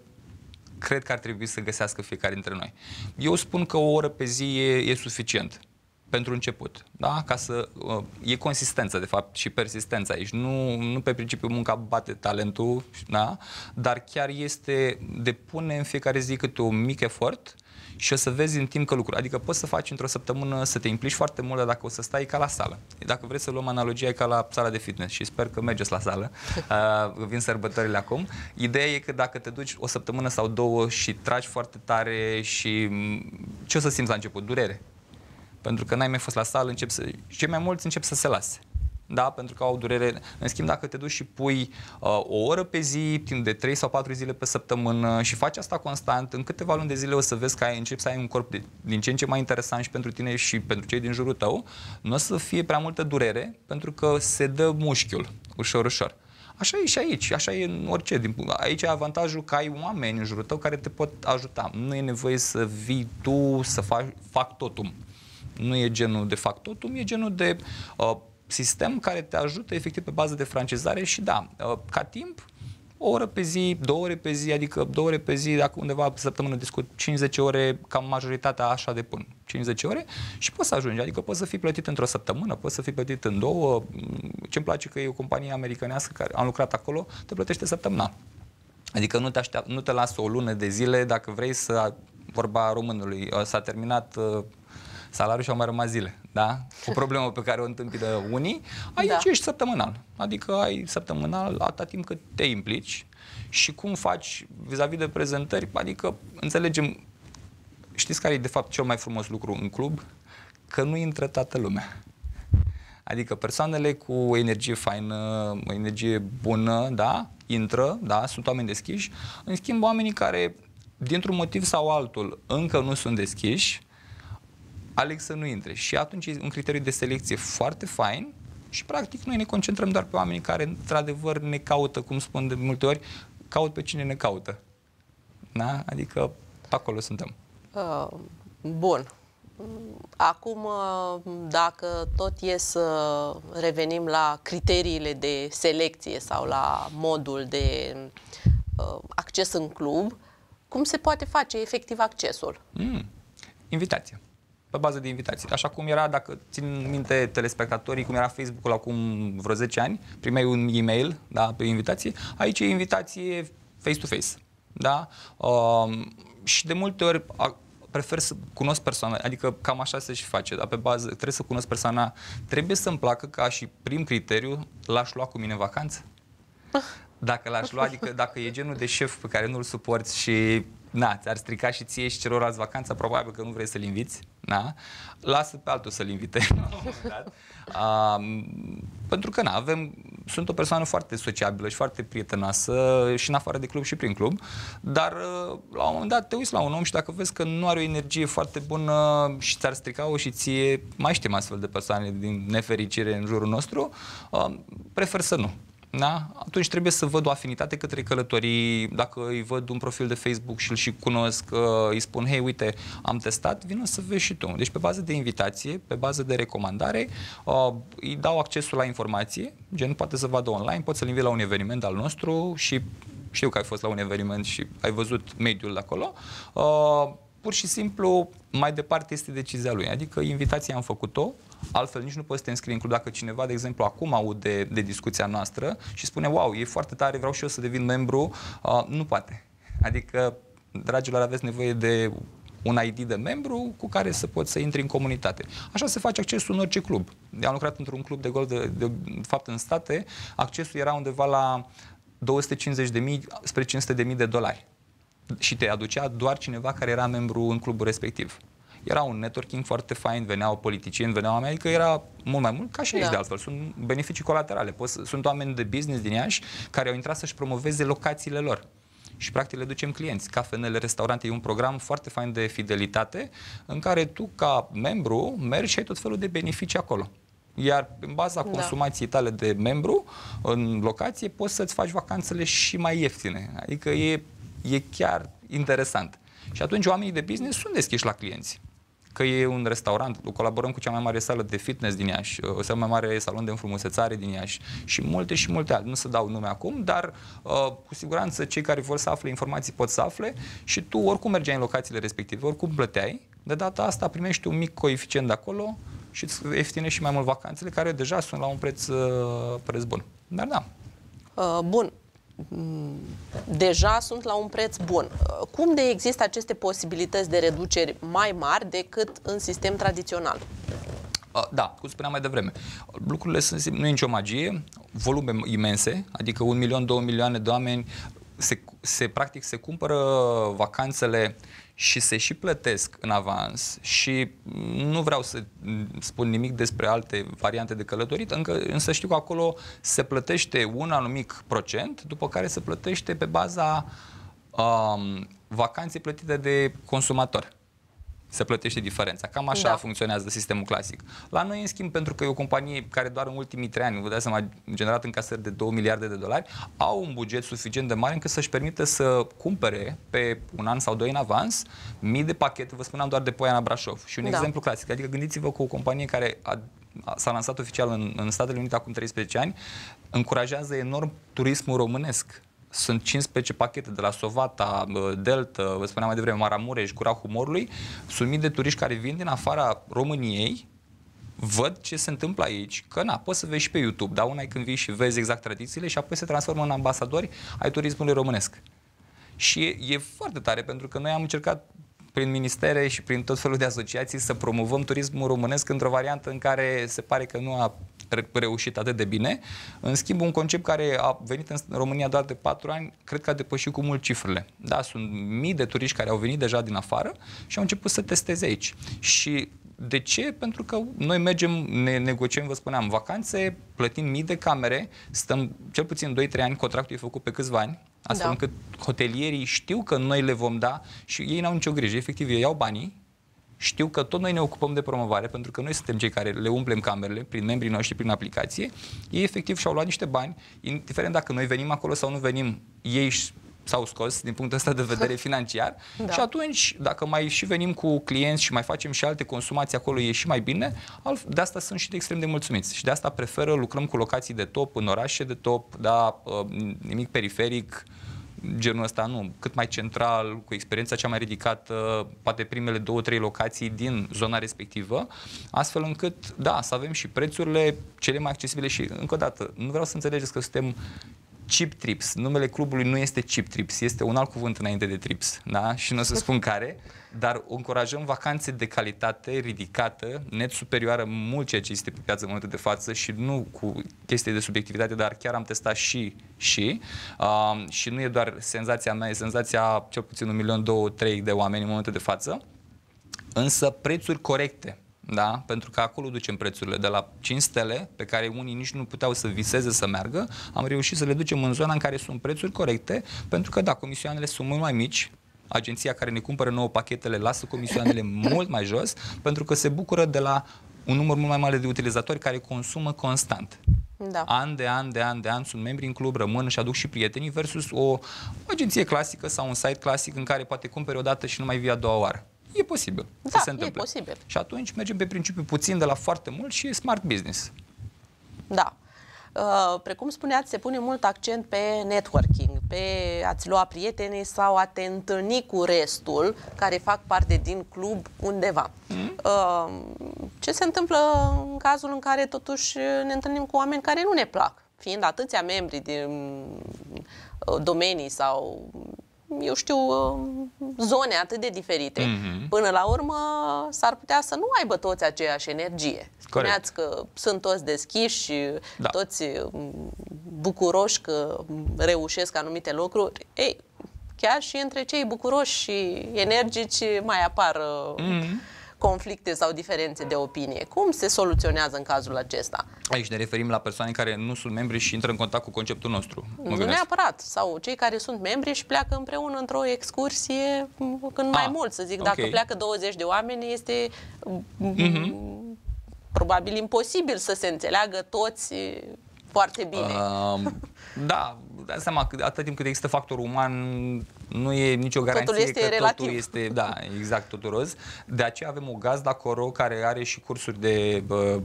cred că ar trebui să găsească fiecare dintre noi. Eu spun că o oră pe zi e, e suficient pentru început, da? Ca să uh, e consistență de fapt și persistența aici. Nu, nu pe principiu munca bate talentul, da? Dar chiar este de pune în fiecare zi câte un mic efort și o să vezi în timp că lucruri. Adică poți să faci într-o săptămână să te implici foarte mult, dar dacă o să stai ca la sală. Dacă vrei să luăm analogia, e ca la sala de fitness și sper că mergeți la sală. Uh, vin sărbătorile acum. Ideea e că dacă te duci o săptămână sau două și tragi foarte tare și ce o să simți la început? Durere. Pentru că n-ai mai fost la sală, încep să, cei mai mulți încep să se lase da? pentru că au durere. În schimb, dacă te duci și pui uh, o oră pe zi, timp de 3 sau 4 zile pe săptămână și faci asta constant, în câteva luni de zile o să vezi că ai, începi să ai un corp de, din ce în ce mai interesant și pentru tine și pentru cei din jurul tău, nu o să fie prea multă durere, pentru că se dă mușchiul, ușor, ușor. Așa e și aici, așa e în orice. Aici e avantajul că ai oameni în jurul tău care te pot ajuta. Nu e nevoie să vii tu să faci, fac totul. Nu e genul de fac totul, e genul de uh, sistem care te ajută efectiv pe bază de francizare și da, uh, ca timp, o oră pe zi, două ore pe zi, adică două ore pe zi, dacă undeva pe săptămână discut 50 ore, cam majoritatea așa de pun, 50 ore și poți să ajungi, adică poți să fii plătit într-o săptămână, poți să fii plătit în două. Ce-mi place că e o companie americanească care am lucrat acolo, te plătește săptămânal. Adică nu te, aștept, nu te lasă o lună de zile dacă vrei să, vorba românului, s-a terminat uh, salariul și au mai rămas zile. Da? O problemă pe care o întâmpină unii. Aici da. ești săptămânal. Adică ai săptămânal atâta timp cât te implici și cum faci vis-a-vis de prezentări. Adică înțelegem, știți care e de fapt cel mai frumos lucru în club? Că nu intră toată lumea. Adică persoanele cu o energie faină, o energie bună, da, intră, da, sunt oameni deschiși. În schimb, oamenii care, dintr-un motiv sau altul, încă nu sunt deschiși, aleg să nu intre. Și atunci e un criteriu de selecție foarte fain și practic noi ne concentrăm doar pe oamenii care într-adevăr ne caută, cum spun de multe ori, caut pe cine ne caută. Da? Adică acolo suntem. Uh, bun. Acum, dacă tot e să revenim la criteriile de selecție sau la modul de uh, acces în club, cum se poate face efectiv accesul? Mm. Invitație pe bază de invitații. Așa cum era, dacă țin minte telespectatorii, cum era Facebook-ul acum vreo 10 ani, primeai un e-mail da, pe invitație, aici e invitație face-to-face. Da? Uh, și de multe ori prefer să cunosc persoana, adică cam așa se și face, dar pe bază trebuie să cunosc persoana, trebuie să-mi placă ca și prim criteriu l-aș lua cu mine în vacanță. Dacă l-aș lua, adică dacă e genul de șef pe care nu-l suporți și na, ți-ar strica și ție și celorlalți vacanța, probabil că nu vrei să-l inviți, na? lasă pe altul să-l invite. uh, pentru că, na, avem, sunt o persoană foarte sociabilă și foarte prietenoasă și în afară de club și prin club, dar uh, la un moment dat te uiți la un om și dacă vezi că nu are o energie foarte bună și ți-ar strica-o și ție, mai știm astfel de persoane din nefericire în jurul nostru, uh, prefer să nu da? atunci trebuie să văd o afinitate către călătorii, dacă îi văd un profil de Facebook și îl și cunosc, uh, îi spun, hei, uite, am testat, vină să vezi și tu. Deci pe bază de invitație, pe bază de recomandare, uh, îi dau accesul la informație, gen poate să vadă online, pot să-l invit la un eveniment al nostru și știu că ai fost la un eveniment și ai văzut mediul de acolo. Uh, pur și simplu, mai departe este decizia lui. Adică invitația am făcut-o, altfel nici nu poți să te înscrii în club. Dacă cineva, de exemplu, acum aude de discuția noastră și spune, wow, e foarte tare, vreau și eu să devin membru, uh, nu poate. Adică, dragilor, aveți nevoie de un ID de membru cu care să poți să intri în comunitate. Așa se face accesul în orice club. Eu am lucrat într-un club de gol, de, de, de fapt în state, accesul era undeva la 250.000 spre 500.000 de dolari și te aducea doar cineva care era membru în clubul respectiv. Era un networking foarte fain, veneau politicieni, veneau oameni, adică era mult mai mult, ca și aici da. de altfel. Sunt beneficii colaterale. Poți, sunt oameni de business din Iași care au intrat să-și promoveze locațiile lor și practic le ducem clienți. Cafenele, restaurante, e un program foarte fain de fidelitate în care tu ca membru mergi și ai tot felul de beneficii acolo. Iar în baza da. consumației tale de membru în locație poți să-ți faci vacanțele și mai ieftine. Adică e e chiar interesant. Și atunci oamenii de business sunt deschiși la clienți. Că e un restaurant, colaborăm cu cea mai mare sală de fitness din Iași, uh, cel mai mare salon de înfrumusețare din Iași și multe și multe alte. Nu să dau nume acum, dar uh, cu siguranță cei care vor să afle informații pot să afle și tu oricum mergeai în locațiile respective, oricum plăteai, de data asta primești un mic coeficient de acolo și îți ieftine și mai mult vacanțele, care deja sunt la un preț, uh, preț bun. Dar da. Uh, bun, deja sunt la un preț bun. Cum de există aceste posibilități de reduceri mai mari decât în sistem tradițional? Da, cum spuneam mai devreme, lucrurile sunt, nu e nicio magie, volume imense, adică un milion, două milioane de oameni se, se practic se cumpără vacanțele și se și plătesc în avans și nu vreau să spun nimic despre alte variante de călătorit, încă, însă știu că acolo se plătește un anumit procent, după care se plătește pe baza um, vacanței plătite de consumator se plătește diferența. Cam așa da. funcționează sistemul clasic. La noi, în schimb, pentru că e o companie care doar în ultimii trei ani, vă dați seama, a generat încasări de 2 miliarde de dolari, au un buget suficient de mare încât să-și permită să cumpere pe un an sau doi în avans mii de pachete, vă spuneam doar de Poiana Brașov. Și un da. exemplu clasic, adică gândiți-vă cu o companie care a s-a lansat oficial în, în Statele Unite acum 13 ani, încurajează enorm turismul românesc sunt 15 pachete de la Sovata, Delta, vă spuneam mai devreme, Maramureș, Gura Humorului. Sunt mii de turiști care vin din afara României, văd ce se întâmplă aici, că na, poți să vezi și pe YouTube, dar una e când vii și vezi exact tradițiile și apoi se transformă în ambasadori ai turismului românesc. Și e, e foarte tare pentru că noi am încercat prin ministere și prin tot felul de asociații să promovăm turismul românesc într-o variantă în care se pare că nu a reușit atât de bine. În schimb, un concept care a venit în România doar de patru ani, cred că a depășit cu mult cifrele. Da, sunt mii de turiști care au venit deja din afară și au început să testeze aici. Și de ce? Pentru că noi mergem, ne negociem, vă spuneam, vacanțe, plătim mii de camere, stăm cel puțin 2-3 ani, contractul e făcut pe câțiva ani, astfel da. încât hotelierii știu că noi le vom da și ei n-au nicio grijă. Efectiv, ei iau banii, știu că tot noi ne ocupăm de promovare, pentru că noi suntem cei care le umplem camerele prin membrii noștri, prin aplicație. Ei efectiv și-au luat niște bani, indiferent dacă noi venim acolo sau nu venim, ei s-au scos din punctul ăsta de vedere financiar. Da. și atunci, dacă mai și venim cu clienți și mai facem și alte consumații acolo, e și mai bine, de asta sunt și de extrem de mulțumiți. Și de asta preferă, lucrăm cu locații de top, în orașe de top, da, uh, nimic periferic, genul ăsta nu, cât mai central, cu experiența cea mai ridicată, poate primele două, trei locații din zona respectivă, astfel încât, da, să avem și prețurile cele mai accesibile și, încă o dată, nu vreau să înțelegeți că suntem Chip Trips. Numele clubului nu este Chip Trips, este un alt cuvânt înainte de Trips, da? Și nu o să spun care, dar încurajăm vacanțe de calitate ridicată, net superioară mult ceea ce este pe piață în momentul de față și nu cu chestii de subiectivitate, dar chiar am testat și și uh, și nu e doar senzația mea, e senzația cel puțin un milion, două, trei de oameni în momentul de față, însă prețuri corecte da? pentru că acolo ducem prețurile de la 5 stele, pe care unii nici nu puteau să viseze să meargă, am reușit să le ducem în zona în care sunt prețuri corecte, pentru că, da, comisioanele sunt mult mai mici, agenția care ne cumpără nouă pachetele lasă comisioanele mult mai jos, pentru că se bucură de la un număr mult mai mare de utilizatori care consumă constant. Da. An de an, de an, de an sunt membri în club, rămân și aduc și prietenii versus o agenție clasică sau un site clasic în care poate cumperi o dată și nu mai vii a doua oară. E posibil da, să se întâmple. e posibil. Și atunci mergem pe principiu puțin de la foarte mult și e smart business. Da. Uh, precum spuneați, se pune mult accent pe networking, pe a-ți lua prietenii sau a te întâlni cu restul care fac parte din club undeva. Mm. Uh, ce se întâmplă în cazul în care totuși ne întâlnim cu oameni care nu ne plac? Fiind atâția membri din uh, domenii sau eu știu, uh, zone atât de diferite. Mm-hmm. Până la urmă, s-ar putea să nu aibă toți aceeași energie. Spuneați că sunt toți deschiși, da. toți mm, bucuroși că reușesc anumite lucruri. Ei, chiar și între cei bucuroși și energici mai apar mm-hmm conflicte sau diferențe de opinie. Cum se soluționează în cazul acesta? Aici ne referim la persoane care nu sunt membri și intră în contact cu conceptul nostru. Nu neapărat. Sau cei care sunt membri și pleacă împreună într-o excursie când mai ah, mult, să zic. Okay. Dacă pleacă 20 de oameni, este mm-hmm. probabil imposibil să se înțeleagă toți foarte bine. Uh, da, dați seama că atât timp cât există factor uman, nu e nicio garanție totul este că relativ. totul este, da, exact, totul roz. De aceea avem o gazdă acolo care are și cursuri de... Bă,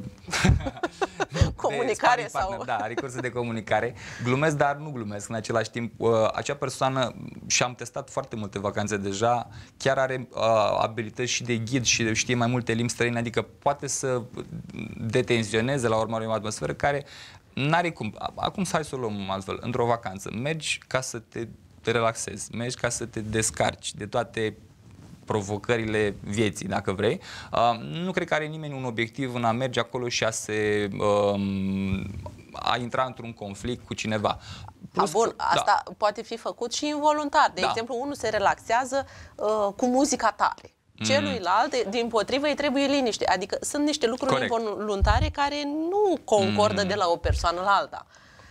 comunicare de sau... Partner, da, are cursuri de comunicare. Glumesc, dar nu glumesc. În același timp, uh, acea persoană, și am testat foarte multe vacanțe deja, chiar are uh, abilități și de ghid și știe mai multe limbi străine, adică poate să detenționeze la urmă o atmosferă care N-are cum. Acum să hai să o luăm altfel. Într-o vacanță, mergi ca să te, te relaxezi, mergi ca să te descarci de toate provocările vieții, dacă vrei. Uh, nu cred că are nimeni un obiectiv în a merge acolo și a se uh, a intra într-un conflict cu cineva. Plus, a, bun, da. asta poate fi făcut și involuntar. De da. exemplu, unul se relaxează uh, cu muzica tare. Celuilalt, mm. din potrivă, îi trebuie liniște. Adică sunt niște lucruri Corect. involuntare care nu concordă mm. de la o persoană la alta.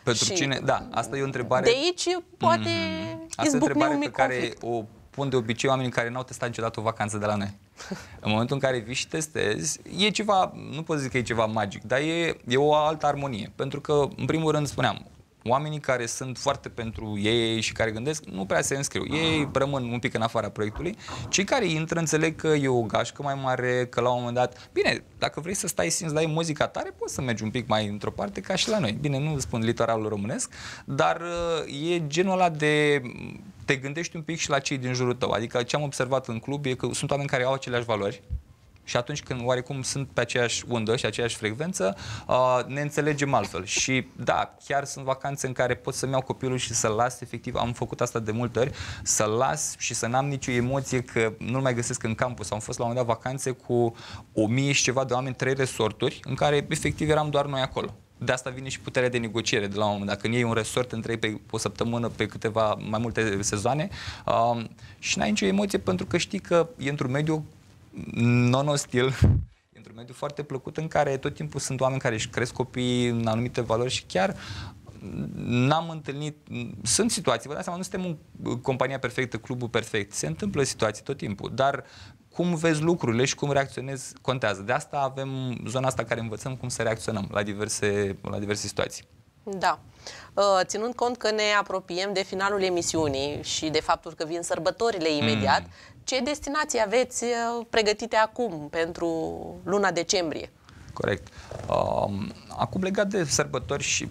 Pentru și cine? Da, asta e o întrebare. De aici poate mm. Asta e o întrebare un mic pe care o pun de obicei oamenii care n-au testat niciodată o vacanță de la noi. în momentul în care vii și testezi, e ceva, nu pot zic că e ceva magic, dar e, e o altă armonie. Pentru că, în primul rând, spuneam, Oamenii care sunt foarte pentru ei și care gândesc, nu prea se înscriu. Ei rămân un pic în afara proiectului. Cei care intră înțeleg că e o gașcă mai mare, că la un moment dat, bine, dacă vrei să stai simți, dai muzica tare, poți să mergi un pic mai într-o parte ca și la noi. Bine, nu spun litoralul românesc, dar uh, e genul ăla de te gândești un pic și la cei din jurul tău. Adică ce am observat în club e că sunt oameni care au aceleași valori, și atunci când oarecum sunt pe aceeași undă și aceeași frecvență, uh, ne înțelegem altfel. Și da, chiar sunt vacanțe în care pot să-mi iau copilul și să-l las, efectiv, am făcut asta de multe ori, să-l las și să n-am nicio emoție că nu-l mai găsesc în campus. Am fost la un moment dat vacanțe cu o mie și ceva de oameni, trei resorturi, în care efectiv eram doar noi acolo. De asta vine și puterea de negociere de la un moment dat. Când iei un resort, întrei pe o săptămână, pe câteva mai multe sezoane uh, și n-ai nicio emoție pentru că știi că e într-un mediu non-ostil, într-un mediu foarte plăcut în care tot timpul sunt oameni care își cresc copiii în anumite valori și chiar n-am întâlnit, sunt situații, vă dați seama, nu suntem o compania perfectă, clubul perfect, se întâmplă situații tot timpul, dar cum vezi lucrurile și cum reacționezi contează. De asta avem zona asta care învățăm cum să reacționăm la diverse, la diverse situații. Da. Uh, ținând cont că ne apropiem de finalul emisiunii și de faptul că vin sărbătorile imediat, mm. Ce destinații aveți uh, pregătite acum pentru luna decembrie? Corect. Um, acum legat de sărbători și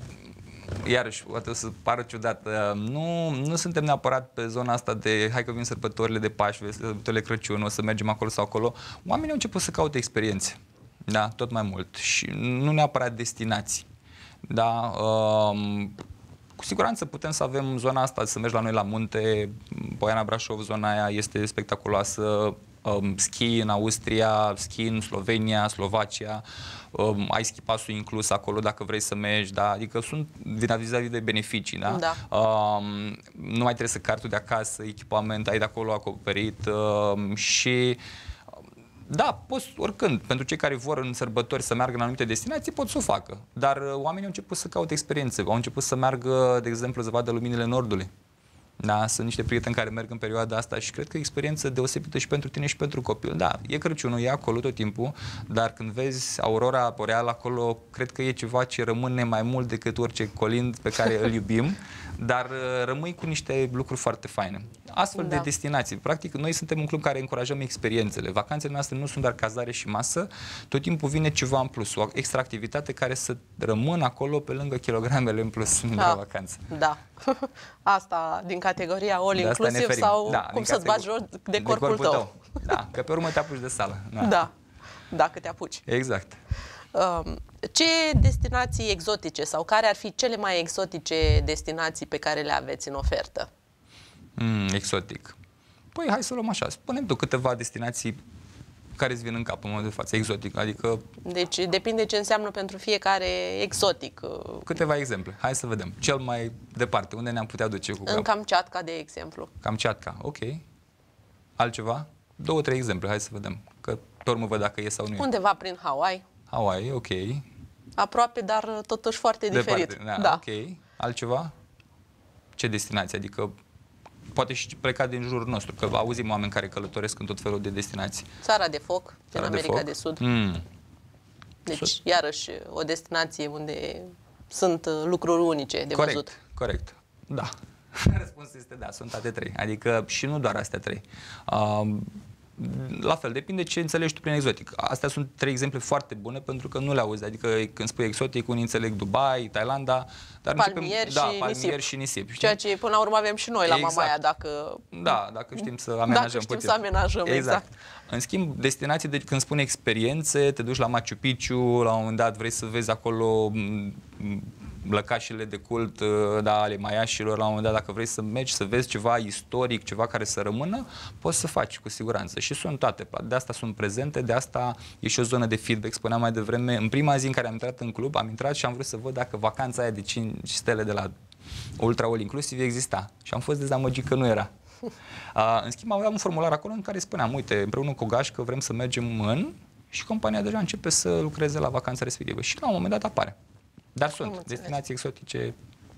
iarăși, poate să pară ciudat, uh, nu, nu suntem neapărat pe zona asta de hai că vin sărbătorile de Paști, sărbătorile Crăciun, o să mergem acolo sau acolo. Oamenii au început să caute experiențe, da, tot mai mult și nu neapărat destinații. Da, um, cu siguranță putem să avem zona asta, să mergi la noi la munte, Poiana Brașov, zona aia este spectaculoasă, um, ski în Austria, ski în Slovenia, Slovacia, um, ai ski pasul inclus acolo dacă vrei să mergi, da? adică sunt vis de beneficii, da? da. Um, nu mai trebuie să cartul de acasă, echipament, ai de acolo acoperit um, și da, poți oricând. Pentru cei care vor în sărbători să meargă în anumite destinații, pot să o facă. Dar uh, oamenii au început să caute experiențe. Au început să meargă, de exemplu, să vadă luminile Nordului. Da, sunt niște prieteni care merg în perioada asta și cred că e experiență deosebită și pentru tine și pentru copil. Da, e Crăciunul, e acolo tot timpul, dar când vezi aurora boreală acolo, cred că e ceva ce rămâne mai mult decât orice colind pe care îl iubim, dar uh, rămâi cu niște lucruri foarte faine. Astfel da. de destinații. Practic, noi suntem un club care încurajăm experiențele. Vacanțele noastre nu sunt doar cazare și masă, tot timpul vine ceva în plus, o extra activitate care să rămână acolo pe lângă kilogramele în plus da. la vacanță. Da. Asta din categoria all inclusive sau da, cum să-ți bagi joc de, de corpul, corpul tău. tău. Da, că pe urmă te apuci de sală. Da, da dacă te apuci. Exact. Um, ce destinații exotice sau care ar fi cele mai exotice destinații pe care le aveți în ofertă? Mm, exotic. Păi hai să luăm așa, spunem tu câteva destinații care îți vin în cap în momentul de față, exotic, adică... Deci depinde ce înseamnă pentru fiecare exotic. Câteva exemple, hai să vedem. Cel mai departe, unde ne-am putea duce cu În Kamchatka, de exemplu. Kamchatka, ok. Altceva? Două, trei exemple, hai să vedem. Că pe urmă văd dacă e sau nu e. Undeva prin Hawaii. Hawaii, ok. Aproape, dar totuși foarte diferit. Departe, da, da. Ok. Altceva? Ce destinație? Adică poate și pleca din jurul nostru, că auzim oameni care călătoresc în tot felul de destinații. Țara de foc, Țara din America de, de Sud. Mm. Deci, Sud. iarăși, o destinație unde sunt uh, lucruri unice de corect, văzut. Corect, da. Răspunsul este da, sunt toate trei. Adică și nu doar astea trei. Uh, la fel, depinde ce înțelegi tu prin exotic. Astea sunt trei exemple foarte bune pentru că nu le auzi. Adică când spui exotic, unii înțeleg Dubai, Thailanda, dar palmier începem, și, da, palmier nisip. și nisip. Știi? Ceea ce până la urmă avem și noi la exact. Mamaia, dacă... Da, dacă știm să amenajăm dacă știm puțin. să amenajăm, exact. exact. În schimb, destinații, de, când spun experiențe, te duci la Machu Picchu, la un moment dat vrei să vezi acolo lăcașile de cult uh, da, ale maiașilor, la un moment dat, dacă vrei să mergi să vezi ceva istoric, ceva care să rămână, poți să faci cu siguranță. Și sunt toate, de asta sunt prezente, de asta e și o zonă de feedback, spuneam mai devreme. În prima zi în care am intrat în club, am intrat și am vrut să văd dacă vacanța aia de 5 stele de la Ultra All Inclusive exista. Și am fost dezamăgit că nu era. Uh, în schimb, aveam un formular acolo în care spuneam, uite, împreună cu Gașcă vrem să mergem în și compania deja începe să lucreze la vacanța respectivă. Și la un moment dat apare. Dar sunt destinații exotice.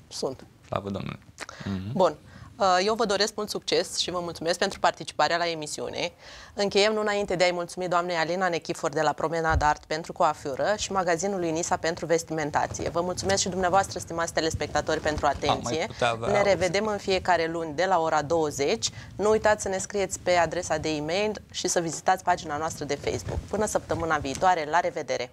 Sunt. Slavă Domnului. Mm-hmm. Bun. Uh, eu vă doresc mult succes și vă mulțumesc pentru participarea la emisiune. Încheiem nu înainte de a-i mulțumi doamnei Alina Nechifor de la Promenada Art pentru coafură și magazinului Nisa pentru vestimentație. Vă mulțumesc și dumneavoastră, stimați telespectatori, pentru atenție. Ne revedem în fiecare luni de la ora 20. Nu uitați să ne scrieți pe adresa de e-mail și să vizitați pagina noastră de Facebook. Până săptămâna viitoare, la revedere!